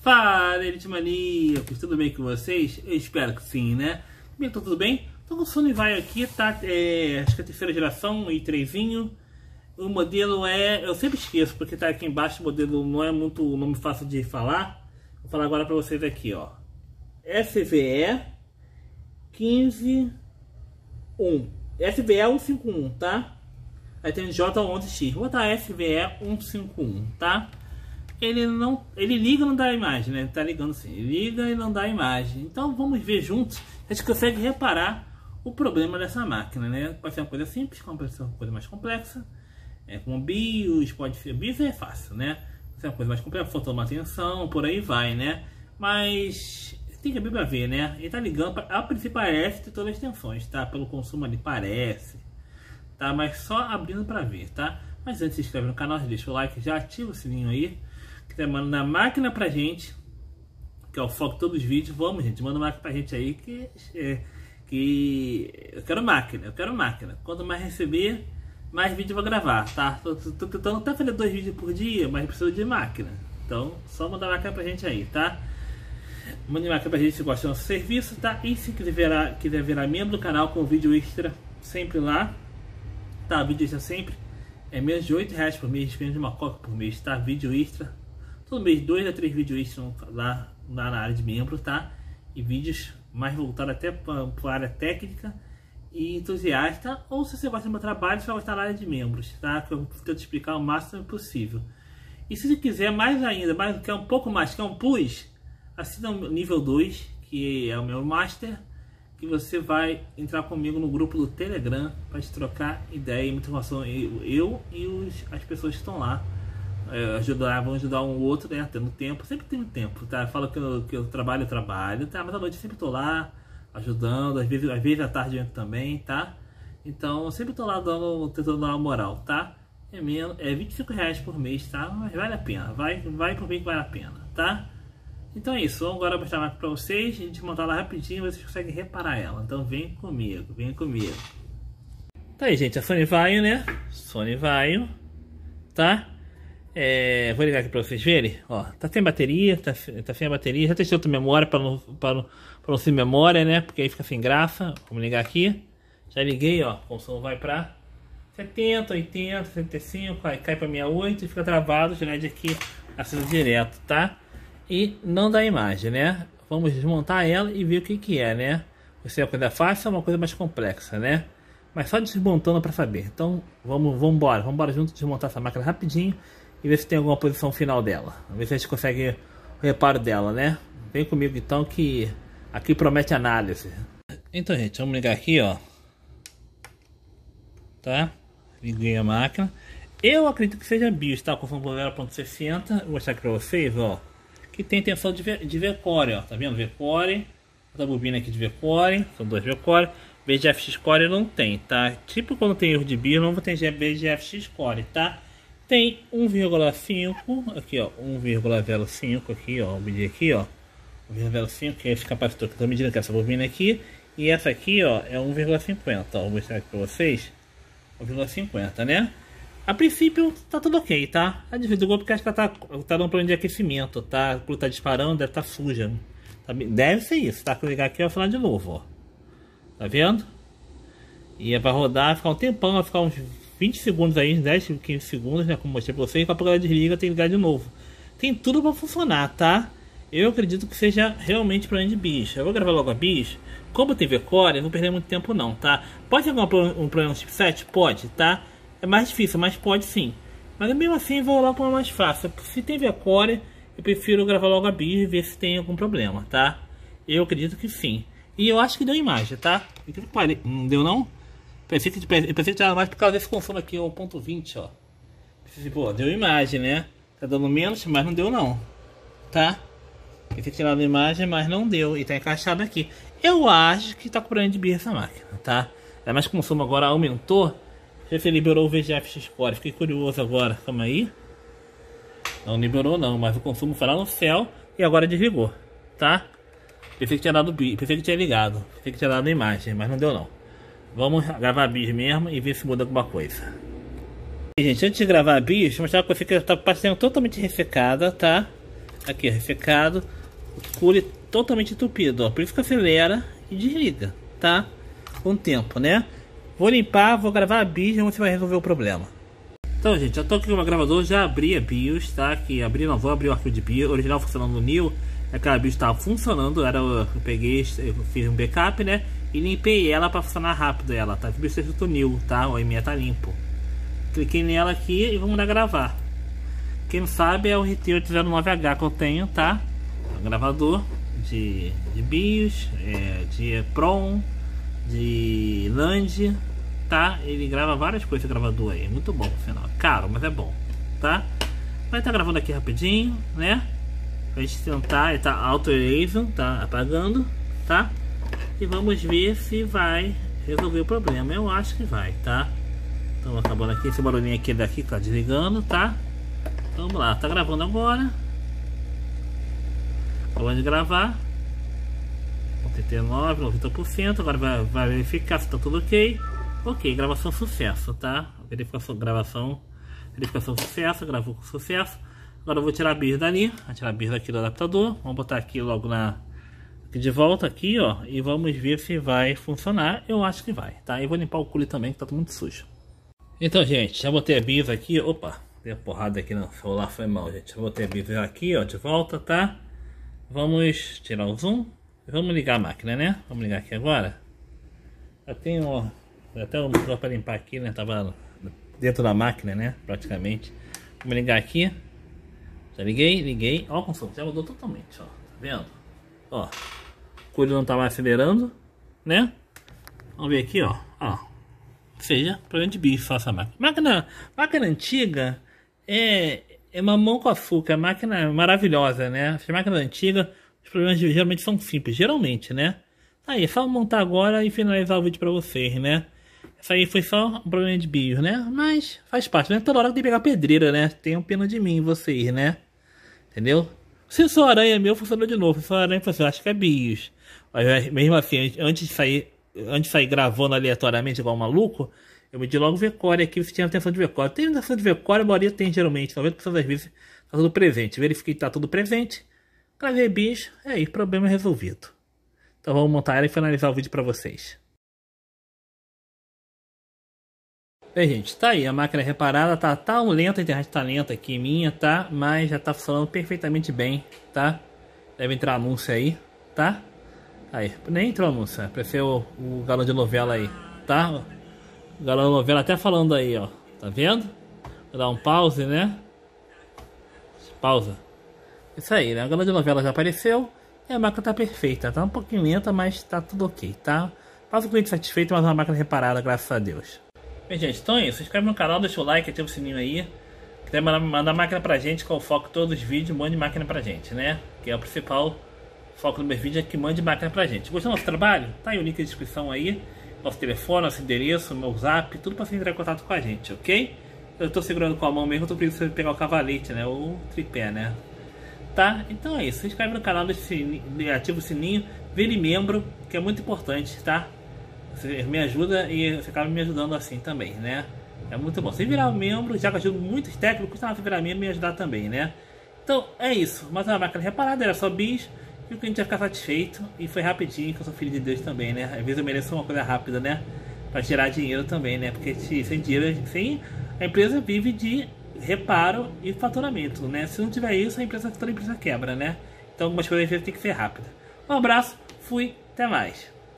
Fala, Elite Maníacos, tudo bem com vocês? Eu espero que sim, né? Bem, tudo bem? Com o Sony Vai aqui, tá? É, acho que é a terceira geração, um i3zinho. O modelo é... Eu sempre esqueço, porque tá aqui embaixo, o modelo não é muito nome fácil de falar. Vou falar agora pra vocês aqui, ó. SVE 15 1. SVE 151, tá? Aí tem J11X. Vou botar SVE 151, tá? Ele não, ele liga e não dá imagem, né? Tá ligando sim. Liga e não dá imagem. Então vamos ver juntos. A gente consegue reparar o problema dessa máquina, né? Pode ser uma coisa simples, pode ser uma coisa mais complexa. É, com BIOS, pode ser. BIOS é fácil, né? Pode ser uma coisa mais complexa, faltou manutenção, por aí vai, né? Mas tem que abrir pra ver, né? Ele tá ligando, a princípio parece ter todas as tensões, tá? Pelo consumo ali parece, tá? Mas só abrindo pra ver, tá? Mas antes se inscreve no canal, deixa o like, já ativa o sininho aí. Que tá mandando a máquina pra gente, que é o foco de todos os vídeos. Vamos, gente, manda máquina pra gente aí que, é, que eu quero máquina, eu quero máquina. Quanto mais receber, mais vídeo eu vou gravar, tá? Tô, tentando até fazer dois vídeos por dia, mas preciso de máquina. Então, só mandar máquina pra gente aí, tá? Mande uma pra gente se gosta do nosso serviço, tá? E se quiser virar, quiser virar membro do canal com vídeo extra, sempre lá. Tá, vídeo extra sempre. É menos de 8 reais por mês, menos de uma coca por mês, tá? Vídeo extra. Todo mês, 2 a 3 vídeos lá, lá na área de membro, tá? E vídeos mais voltados até para a área técnica e entusiasta. Ou se você gosta do meu trabalho, você vai gostar área de membros, tá? Que eu tento explicar o máximo possível. E se você quiser mais ainda, mais, quer um pouco mais, quer um plus, assina o nível 2, que é o meu master, que você vai entrar comigo no grupo do Telegram para te trocar ideia e muita informação. Eu, eu e os, as pessoas que estão lá. É, ajudar, vão ajudar um outro, né? Tendo tempo, sempre tem tempo, tá? Fala que eu, que eu trabalho, eu trabalho, tá? Mas à noite eu sempre tô lá ajudando, às vezes, às vezes à tarde eu entro também, tá? Então eu sempre tô lá dando, tentando dar uma moral, tá? É, menos, é 25 reais por mês, tá? Mas vale a pena, vai, vai por mim que vale a pena, tá? Então é isso, vamos agora mostrar a para vocês, a gente montar ela rapidinho vocês conseguem reparar ela. Então vem comigo, vem comigo. Tá aí gente, a Sony Vaio, né? Sony Vaio, tá? É, vou ligar aqui para vocês verem, ó, tá sem bateria, tá, tá sem a bateria, já testei outra memória para não, não, não ser memória, né? Porque aí fica sem graça, vamos ligar aqui. Já liguei, ó, o consumo vai para 70, 80, 75, aí cai para 68 e fica travado, o LED aqui acesa direto, tá? e não dá imagem, né? Vamos desmontar ela e ver o que que é, né? Se é uma coisa fácil ou uma coisa mais complexa, né? Mas só desmontando para saber. Então, vamos, vamos embora. Vamos embora junto desmontar essa máquina rapidinho e ver se tem alguma posição final dela. Ver se a gente consegue o reparo dela, né? Vem comigo então que aqui promete análise. Então, gente, vamos ligar aqui, ó. Tá? Liguei a máquina. Eu acredito que seja BIOS, tá? Com 0.60. Vou mostrar aqui para vocês, ó que tem tensão de, de V-Core, ó. Tá vendo? V-Core. Essa bobina aqui de V-Core. São dois V-Core. BGFX Core não tem, tá? Tipo quando tem erro de BIOS, não ter BGFX Core, tá? Tem 1,5, aqui ó, 1,05 aqui ó, medir aqui ó, 1,05 que é esse capacitor que eu tô medindo com essa bobina aqui, e essa aqui ó, é 1,50, ó, vou mostrar aqui pra vocês, 1,50, né? A princípio tá tudo ok, tá? A desligou porque acho que ela tá, tá dando problema de aquecimento, tá? Quando tá disparando, deve tá suja. Tá, deve ser isso, tá? Ligar aqui vai falar de novo, ó. Tá vendo? E vai rodar, ficar um tempão, vai ficar uns 20 segundos aí, 10, 15 segundos, né? Como mostrei pra vocês, e a ela desliga, tem que ligar de novo. Tem tudo pra funcionar, tá? Eu acredito que seja realmente problema de bicho. Eu vou gravar logo a bicho. Como tem V-Core, eu não vou perder muito tempo não, tá? Pode ter algum um problema no chipset? Pode, tá? É mais difícil, mas pode sim. Mas mesmo assim vou lá para uma mais fácil. Se a core, eu prefiro gravar logo a BIOS e ver se tem algum problema, tá? Eu acredito que sim. E eu acho que deu imagem, tá? Não deu não? Que, pensei que tinha mais por causa desse consumo aqui, o ponto 20, ó. Pô, deu imagem, né? Tá dando menos, mas não deu não. Tá? Pensei que tinha dado imagem, mas não deu. E tá encaixado aqui. Eu acho que tá problema de birra essa máquina, tá? É mais consumo agora aumentou se você liberou o VGF Core. Fiquei curioso agora. Calma aí. Não liberou não, mas o consumo foi lá no céu e agora desligou. Tá? Pensei que tinha dado pensei que tinha ligado. Pensei que tinha dado imagem, mas não deu não. Vamos gravar a bis mesmo e ver se muda alguma coisa. E, gente, antes de gravar a bis, vou mostrar que você que está parecendo totalmente ressecada, tá? aqui ressecado, o cooler totalmente entupido, ó. Por isso que acelera e desliga, tá? Com o tempo, né? Vou limpar, vou gravar a BIOS e você vai resolver o problema. Então, gente, eu tô aqui com o gravador, já abri a BIOS, tá? Que abri, não vou abrir o arquivo de BIOS, original funcionando no New. Aquela BIOS estava funcionando, era, eu peguei, eu fiz um backup, né? E limpei ela para funcionar rápido ela, tá? BIOS escrito New, tá? O EMEA tá limpo. Cliquei nela aqui e vamos lá gravar. Quem sabe é o RT809H que eu tenho, tá? É um gravador de, de BIOS, é, de PROM, de LAND, tá? Ele grava várias coisas, gravador aí, muito bom, final. Caro, mas é bom, tá? Vai estar tá gravando aqui rapidinho, né? Pra gente tentar, ele tá auto erasing, tá apagando, tá? E vamos ver se vai resolver o problema. Eu acho que vai, tá? Então acabando aqui, esse barulhinho aqui daqui tá desligando, tá? Então, vamos lá, tá gravando agora. Acabando de gravar. 89, 90%. Agora vai, vai verificar se tá tudo ok. Ok, gravação sucesso, tá? Verificação, gravação, verificação sucesso, gravou com sucesso. Agora eu vou tirar a BIS dali, vou tirar a BIS aqui do adaptador. Vamos botar aqui logo na de volta aqui, ó, e vamos ver se vai funcionar. Eu acho que vai, tá? E vou limpar o cule também, que tá muito sujo. Então, gente, já botei a BIS aqui. Opa, deu porrada aqui no celular, foi mal, gente. Já botei a BIS aqui, ó, de volta, tá? Vamos tirar o zoom. Vamos ligar a máquina, né? Vamos ligar aqui agora. Já tenho, ó, até um para limpar aqui, né? Tava dentro da máquina, né? Praticamente. Vamos ligar aqui. Já liguei, liguei. Ó, o consumo já mudou totalmente, ó. Tá vendo? Ó. Coelho não tava acelerando, né? Vamos ver aqui, ó. Ó seja, problema de bicho faça máquina. Máquina, máquina antiga é, é mamão com açúcar, máquina maravilhosa, né? As máquinas antigas, os problemas geralmente são simples, geralmente, né? Tá aí, é só montar agora e finalizar o vídeo pra vocês, né? Isso aí foi só um problema de bicho, né? Mas faz parte, né? Toda hora tem que pegar pedreira, né? Tenham pena de mim, vocês, né? Entendeu? Se só aranha meu, funcionou de novo. Se só aranha, você acho que é bios. Mesmo assim, antes de sair antes de sair gravando aleatoriamente igual um maluco, eu medi logo o VCore aqui se tinha intenção de VCore. Tem intenção de VCore, a maioria tem geralmente, 90% das vezes tá tudo presente. Verifiquei que tá tudo presente. Gravei bicho, é aí, problema resolvido. Então vamos montar ela e finalizar o vídeo para vocês. Bem, gente, tá aí, a máquina reparada, tá tão tá lenta, a internet tá lenta aqui minha, tá? Mas já tá funcionando perfeitamente bem, tá? Deve entrar anúncio aí, tá? Aí, nem entrou, moça. Apareceu o, o galão de novela aí, tá? O galão de novela até falando aí, ó. Tá vendo? Vou dar um pause, né? Pausa. Isso aí, né? A galão de novela já apareceu. E a máquina tá perfeita. Tá um pouquinho lenta, mas tá tudo ok, tá? Faz o cliente satisfeito, mas uma máquina reparada, graças a Deus. Bem, gente, então é isso. Se inscreve no canal, deixa o like, ativa o sininho aí. Quiser mandar, mandar máquina pra gente, com o foco todos os vídeos, mande máquina pra gente, né? Que é o principal foco do meu vídeo é que mande máquina pra gente. Gostou do nosso trabalho? Tá aí o link na descrição aí. Nosso telefone, nosso endereço, meu zap, tudo pra você entrar em contato com a gente, ok? Eu tô segurando com a mão mesmo, tô precisando pegar o cavalete, né? O tripé, né? Tá? Então é isso. Se inscreve no canal, ativa o sininho, vire membro, que é muito importante, tá? Você me ajuda e você acaba me ajudando assim também, né? É muito bom. Se virar membro, já que ajuda muitos técnicos, custa nada virar membro e me ajudar também, né? Então é isso. Mas a máquina reparada era só bis e o cliente ia ficar satisfeito. E foi rapidinho, que eu sou filho de Deus também, né? Às vezes eu mereço uma coisa rápida, né? Pra gerar dinheiro também, né? Porque sem dinheiro, sem a empresa vive de reparo e faturamento, né? Se não tiver isso, a empresa toda a empresa quebra, né? Então algumas coisas às vezes tem que ser rápida. Um abraço, fui, até mais.